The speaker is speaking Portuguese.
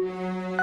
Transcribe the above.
Música